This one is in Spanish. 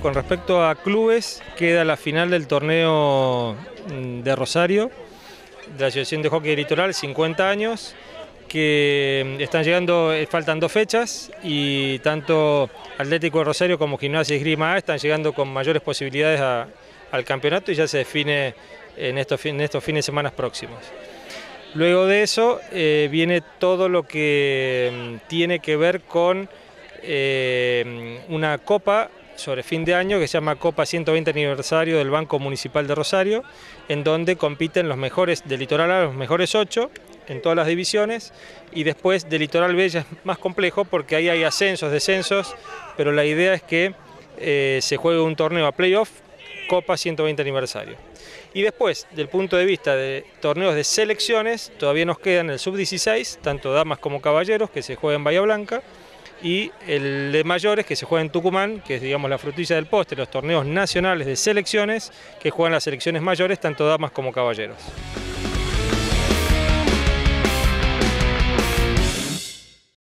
con respecto a clubes, queda la final del torneo mm, de Rosario, de la Asociación de Hockey Litoral, 50 años, que mm, están llegando, eh, faltan dos fechas y tanto Atlético de Rosario como Gimnasia y Esgrima A están llegando con mayores posibilidades al campeonato y ya se define en estos, en estos fines de semana próximos. Luego de eso eh, viene todo lo que mm, tiene que ver con eh, una copa sobre fin de año que se llama Copa 120 aniversario del Banco Municipal de Rosario, en donde compiten los mejores del Litoral A, los mejores ocho en todas las divisiones, y después del Litoral B ya es más complejo porque ahí hay ascensos, descensos, pero la idea es que eh, se juegue un torneo a playoff, Copa 120 aniversario. Y después, del punto de vista de torneos de selecciones, todavía nos quedan el sub-16, tanto damas como caballeros, que se juega en Bahía Blanca, y el de mayores que se juega en Tucumán, que es digamos la frutilla del postre, los torneos nacionales de selecciones que juegan las selecciones mayores, tanto damas como caballeros.